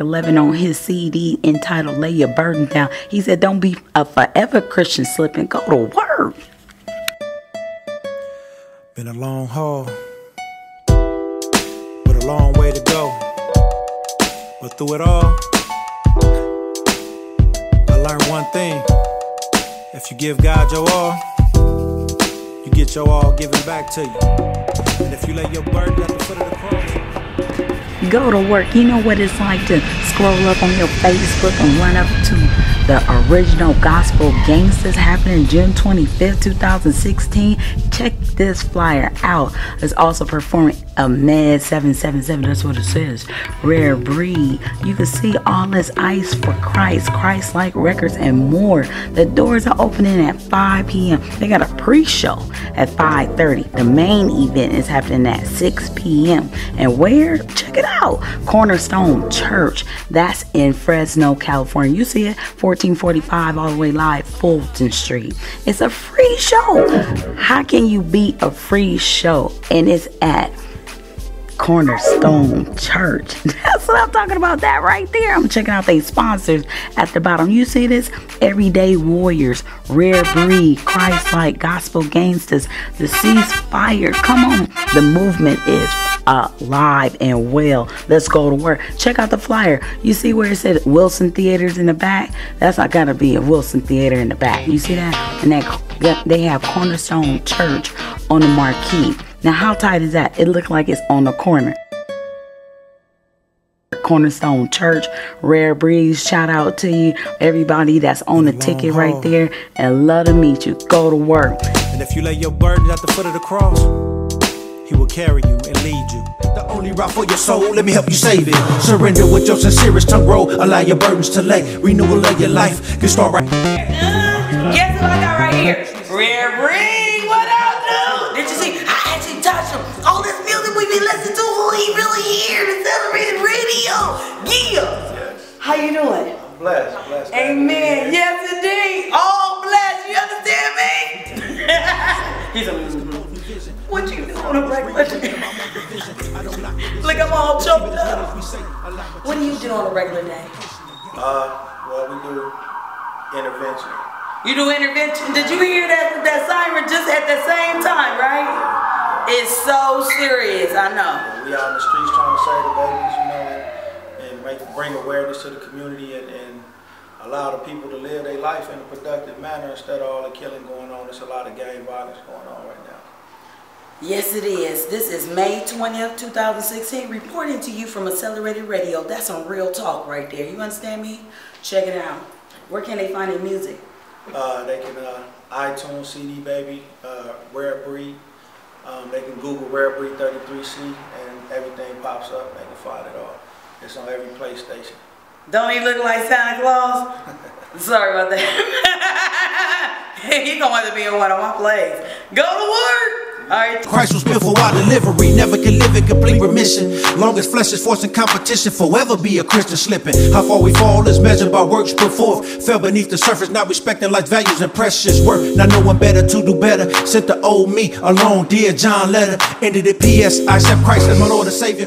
11 on his CD entitled Lay Your Burden Down. He said, Don't be a forever Christian slipping, go to work. Been a long haul, but a long way to go. But through it all, I learned one thing. If you give God your all, you get your all given back to you. And if you lay your burden at the foot of the cross, go to work. You know what it's like to scroll up on your Facebook and run up to the original Gospel Gangstaz happening June 25th, 2016. Check this flyer out. It's also performing a Med 777. That's what it says. Rare breed. You can see all this ice for Christ, Christ like records, and more. The doors are opening at 5 p.m. They got a pre-show at 5:30. The main event is happening at 6 p.m. And where? Check it out. Cornerstone Church. That's in Fresno, California. You see it? 1445 all the way live, Fulton Street. It's a free show. How can you beat a free show? And it's at Cornerstone Church. That's what I'm talking about. That right there. I'm checking out their sponsors at the bottom. You see this? Everyday Warriors, Rare Breed, Christ Like, Gospel Gangstaz, The Ceasefire. Come on. The movement is alive and well. Let's go to work. Check out the flyer. You see where it said Wilson Theaters in the back? That's not gotta be a Wilson Theater in the back. You see that? And that they have Cornerstone Church on the marquee. Now, how tight is that? It looked like it's on the corner. Cornerstone Church, Rare Breeze, shout out to you, everybody that's on the ticket right there, and love to meet you. Go to work. And if you lay your burden at the foot of the cross, He will carry you and lead you. The only route for your soul, let me help you save it. Surrender with your sincerest tongue roll, allow your burdens to lay. Renewal of your life, get start right. Uh, guess what I got right here? Rare Breed, what up, dude? Did you see? Him. All this music we be listening to, he really here to celebrate radio. Yeah. How you doing? Bless, bless. Amen. Yes, indeed. All blessed. You understand me? He's a. Musician. What you do on a regular day? Look, I'm all choked up. What do you do on a regular day? Uh, well, we do intervention. You do intervention. Did you hear that that siren just at the same time, right? It's so serious. I know. We out in the streets trying to save the babies, you know, and, and make bring awareness to the community and, and allow the people to live their life in a productive manner instead of all the killing going on. There's a lot of gang violence going on right now. Yes, it is. This is May 20th, 2016, reporting to you from Accelerated Radio. That's some real talk right there. You understand me? Check it out. Where can they find their music? Uh, they can uh, iTunes, CD Baby, uh, Rare Breed. Um, they can Google Rare Breed 33C and everything pops up. They can find it all. It's on every PlayStation. Don't he look like Santa Claus? Sorry about that. He's gonna have to be in one of my plays. Go to work. Right. Christ was built for our delivery, never can live in complete remission. Long as flesh is forcing competition, forever be a Christian slipping. How far we fall is measured by works put forth. Fell beneath the surface, not respecting life's values and precious worth. Not knowing better to do better. Sent the old me alone, dear John letter. Ended it P.S. I accept Christ as my Lord and Savior.